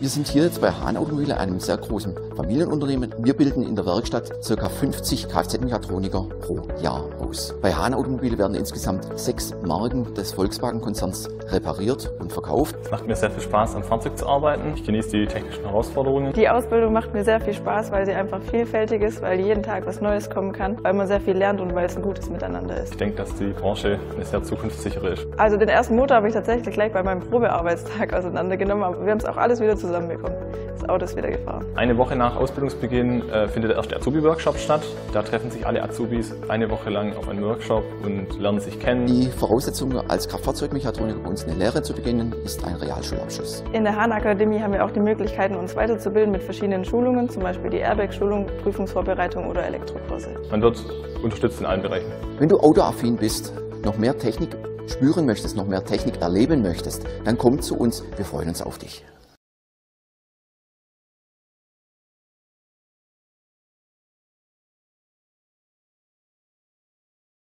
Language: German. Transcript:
Wir sind hier jetzt bei Hahn Automobile, einem sehr großen Familienunternehmen. Wir bilden in der Werkstatt ca. 50 Kfz-Mechatroniker pro Jahr aus. Bei Hahn Automobile werden insgesamt sechs Marken des Volkswagen-Konzerns repariert und verkauft. Es macht mir sehr viel Spaß, am Fahrzeug zu arbeiten. Ich genieße die technischen Herausforderungen. Die Ausbildung macht mir sehr viel Spaß, weil sie einfach vielfältig ist, weil jeden Tag was Neues kommen kann, weil man sehr viel lernt und weil es ein gutes Miteinander ist. Ich denke, dass die Branche eine sehr zukunftssichere ist. Also den ersten Motor habe ich tatsächlich gleich bei meinem Probearbeitstag auseinandergenommen, aber wir haben es auch alles wieder zusammenbekommen. Das Auto ist wieder gefahren. Eine Woche nach Ausbildungsbeginn äh, findet der erste Azubi-Workshop statt. Da treffen sich alle Azubis eine Woche lang auf einen Workshop und lernen sich kennen. Die Voraussetzung als Kraftfahrzeugmechatroniker bei uns eine Lehre zu beginnen, ist ein Realschulabschluss. In der Hahn Akademie haben wir auch die Möglichkeiten, uns weiterzubilden mit verschiedenen Schulungen, zum Beispiel die Airbag-Schulung, Prüfungsvorbereitung oder Elektrokurse. Man wird unterstützt in allen Bereichen. Wenn du autoaffin bist, noch mehr Technik spüren möchtest, noch mehr Technik erleben möchtest, dann komm zu uns. Wir freuen uns auf dich.